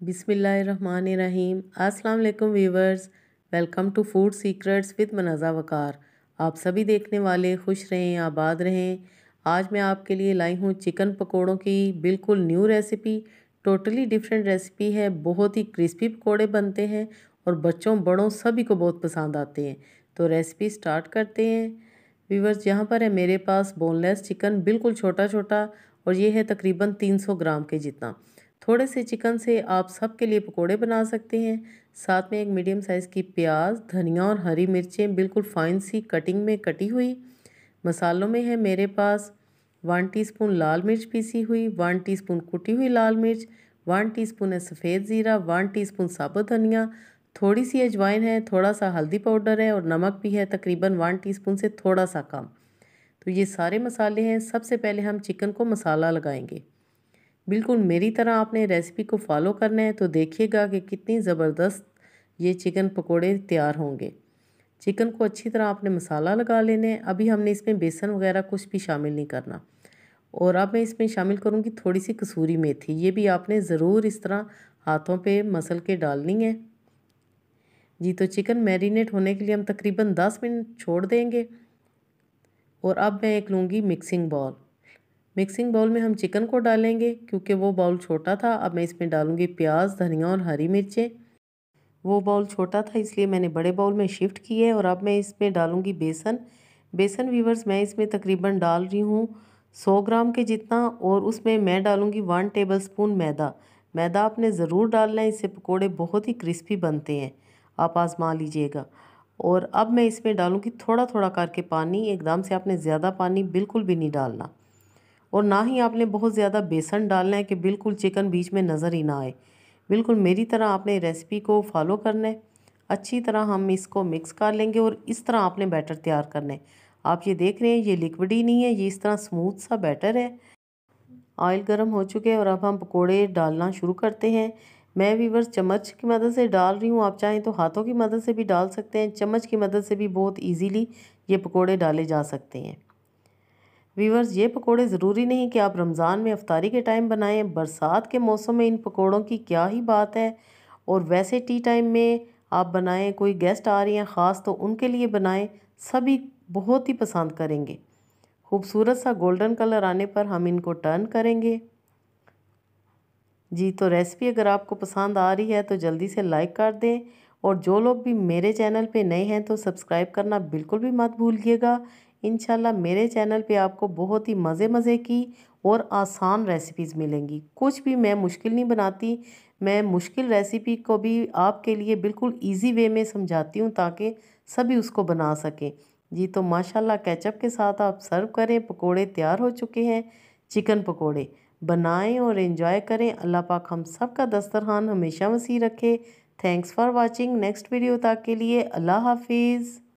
बिसमीम अस्सलाम वालेकुम viewers welcome to food secrets with Munaza Waqar. आप सभी देखने वाले खुश रहें, आबाद रहें। आज मैं आपके लिए लाई हूँ चिकन पकोड़ों की बिल्कुल new recipe. Totally different recipe है, बहुत ही क्रिस्पी पकोड़े बनते हैं और बच्चों, बड़ों सभी को बहुत पसंद आते हैं। तो रेसिपी स्टार्ट करते हैं। वीवर्स यहाँ पर है मेरे पास बोनलेस चिकन, बिल्कुल छोटा छोटा और ये है तकरीबन 300 ग्राम के जितना। थोड़े से चिकन से आप सब के लिए पकोड़े बना सकते हैं। साथ में एक मीडियम साइज़ की प्याज, धनिया और हरी मिर्चें बिल्कुल फाइन सी कटिंग में कटी हुई। मसालों में है मेरे पास वन टीस्पून लाल मिर्च पीसी हुई, वन टीस्पून कुटी हुई लाल मिर्च, वन टीस्पून है सफ़ेद ज़ीरा, वन टीस्पून साबुत धनिया। थोड़ी सी अजवाइन है, थोड़ा सा हल्दी पाउडर है और नमक भी है, तकरीबन वन टीस्पून से थोड़ा सा कम। तो ये सारे मसाले हैं। सबसे पहले हम चिकन को मसाला लगाएँगे। बिल्कुल, मेरी तरह आपने रेसिपी को फॉलो करना है तो देखिएगा कि कितनी ज़बरदस्त ये चिकन पकोड़े तैयार होंगे। चिकन को अच्छी तरह आपने मसाला लगा लेने अभी हमने इसमें बेसन वगैरह कुछ भी शामिल नहीं करना। और अब मैं इसमें शामिल करूँगी थोड़ी सी कसूरी मेथी। ये भी आपने ज़रूर इस तरह हाथों पे मसल के डालनी है। जी तो चिकन मैरिनेट होने के लिए हम तकरीबन दस मिनट छोड़ देंगे। और अब मैं एक लूँगी मिक्सिंग बॉल। मिक्सिंग बाउल में हम चिकन को डालेंगे, क्योंकि वो बाउल छोटा था। अब मैं इसमें डालूँगी प्याज, धनिया और हरी मिर्चें। वो बाउल छोटा था, इसलिए मैंने बड़े बाउल में शिफ्ट किए और अब मैं इसमें डालूँगी बेसन। बेसन वीवर्स मैं इसमें तकरीबन डाल रही हूँ सौ ग्राम के जितना, और उसमें मैं डालूँगी वन टेबल स्पून मैदा। मैदा आपने ज़रूर डालना है, इससे पकौड़े बहुत ही क्रिस्पी बनते हैं। आप आजमा लीजिएगा। और अब मैं इसमें डालूँगी थोड़ा थोड़ा करके पानी। एकदम से आपने ज़्यादा पानी बिल्कुल भी नहीं डालना। और ना ही आपने बहुत ज़्यादा बेसन डालना है कि बिल्कुल चिकन बीच में नज़र ही ना आए। बिल्कुल मेरी तरह आपने रेसिपी को फॉलो करना है। अच्छी तरह हम इसको मिक्स कर लेंगे और इस तरह आपने बैटर तैयार करना है। आप ये देख रहे हैं, ये लिक्विड ही नहीं है, ये इस तरह स्मूथ सा बैटर है। ऑयल गर्म हो चुके हैं और अब हम पकोड़े डालना शुरू करते हैं। मैं वीवर्स चम्मच की मदद से डाल रही हूँ, आप चाहें तो हाथों की मदद से भी डाल सकते हैं। चम्मच की मदद से भी बहुत ईजीली ये पकोड़े डाले जा सकते हैं। वीवर्स ये पकोड़े ज़रूरी नहीं कि आप रमज़ान में अफ्तारी के टाइम बनाएँ। बरसात के मौसम में इन पकोड़ों की क्या ही बात है। और वैसे टी टाइम में आप बनाएँ, कोई गेस्ट आ रही हैं ख़ास तो उनके लिए बनाएँ, सभी बहुत ही पसंद करेंगे। खूबसूरत सा गोल्डन कलर आने पर हम इनको टर्न करेंगे। जी तो रेसिपी अगर आपको पसंद आ रही है तो जल्दी से लाइक कर दें। और जो लोग भी मेरे चैनल पे नए हैं तो सब्सक्राइब करना बिल्कुल भी मत भूलिएगा। इनशाला मेरे चैनल पे आपको बहुत ही मज़े मज़े की और आसान रेसिपीज़ मिलेंगी। कुछ भी मैं मुश्किल नहीं बनाती, मैं मुश्किल रेसिपी को भी आपके लिए बिल्कुल इजी वे में समझाती हूँ ताकि सभी उसको बना सकें। जी तो माशाल्लाह केचप के साथ आप सर्व करें, पकोड़े तैयार हो चुके हैं चिकन पकोड़े। बनाएँ और इन्जॉय करें। अल्लाह पाक हम सब का दस्तरखान हमेशा वसी रखे। Thanks for watching next video तक के लिए अल्लाह हाफिज़।